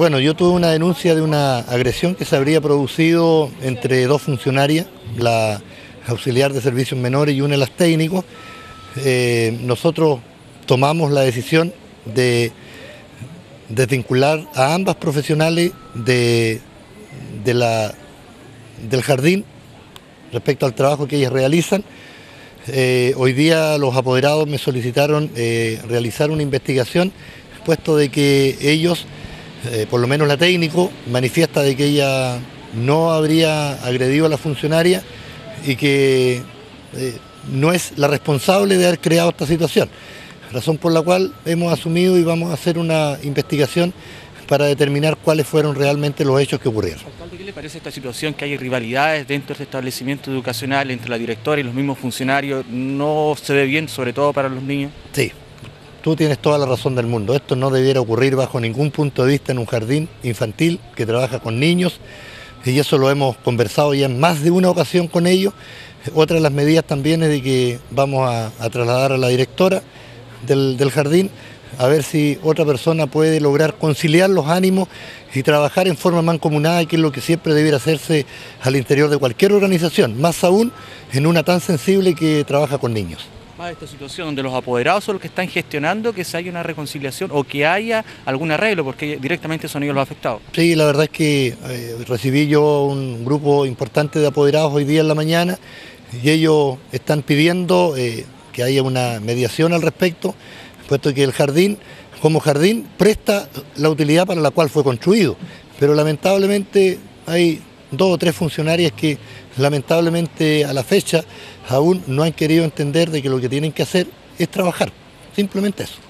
Bueno, yo tuve una denuncia de una agresión que se habría producido entre dos funcionarias, la auxiliar de servicios menores y una de las técnicos. Eh, nosotros tomamos la decisión de desvincular a ambas profesionales de, del jardín respecto al trabajo que ellas realizan. Eh, hoy día los apoderados me solicitaron eh, realizar una investigación, puesto de que ellos, eh, por lo menos la técnico, manifiesta de que ella no habría agredido a la funcionaria y que no es la responsable de haber creado esta situación razón por la cual hemos asumido y vamos a hacer una investigación para determinar cuáles fueron realmente los hechos que ocurrieron. Alcalde, ¿qué le parece esta situación que hay rivalidades dentro de este establecimiento educacional entre la directora y los mismos funcionarios? ¿No se ve bien, sobre todo para los niños? Sí, tú tienes toda la razón del mundo. Esto no debiera ocurrir bajo ningún punto de vista en un jardín infantil que trabaja con niños y eso lo hemos conversado ya en más de una ocasión con ellos. Otra de las medidas también es de que vamos a, trasladar a la directora del, jardín, a ver si otra persona puede lograr conciliar los ánimos y trabajar en forma mancomunada, que es lo que siempre debiera hacerse al interior de cualquier organización, más aún en una tan sensible que trabaja con niños. Esta situación donde los apoderados son los que están gestionando que se haya una reconciliación o que haya algún arreglo, porque directamente son ellos los afectados. Sí, la verdad es que eh, recibí yo un grupo importante de apoderados hoy día en la mañana y ellos están pidiendo... Eh, que haya una mediación al respecto, puesto que el jardín, como jardín, presta la utilidad para la cual fue construido. Pero lamentablemente hay dos o tres funcionarias que lamentablemente a la fecha aún no han querido entender de que lo que tienen que hacer es trabajar. Simplemente eso.